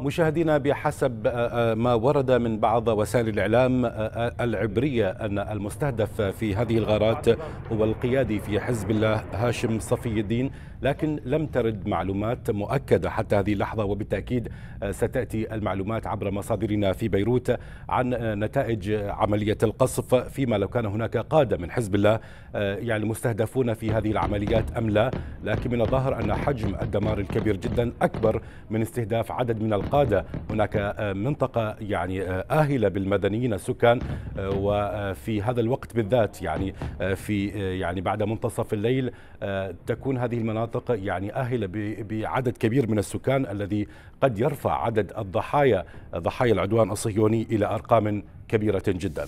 مشاهدينا بحسب ما ورد من بعض وسائل الإعلام العبرية أن المستهدف في هذه الغارات هو القيادي في حزب الله هاشم صفي الدين. لكن لم ترد معلومات مؤكدة حتى هذه اللحظة وبالتأكيد ستأتي المعلومات عبر مصادرنا في بيروت عن نتائج عملية القصف. فيما لو كان هناك قادة من حزب الله يعني مستهدفون في هذه العمليات أم لا لكن من الظاهر أن حجم الدمار الكبير جدا أكبر من استهداف عدد من القادة. هناك منطقة يعني آهلة بالمدنيين السكان وفي هذا الوقت بالذات يعني في يعني بعد منتصف الليل تكون هذه المناطق يعني آهلة بعدد كبير من السكان الذي قد يرفع عدد الضحايا ضحايا العدوان الصهيوني إلى أرقام كبيرة جدا.